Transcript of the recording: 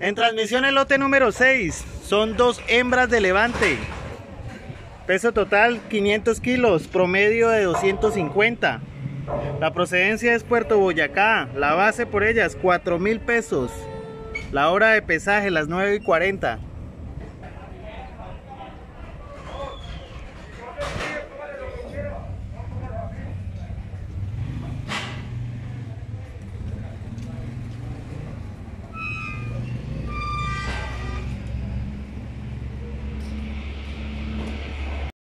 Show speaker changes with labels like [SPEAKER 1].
[SPEAKER 1] En transmisión el lote número 6 son dos hembras de levante. Peso total 500 kilos, promedio de 250. La procedencia es Puerto Boyacá. La base por ellas 4 mil pesos. La hora de pesaje las 9 y 40.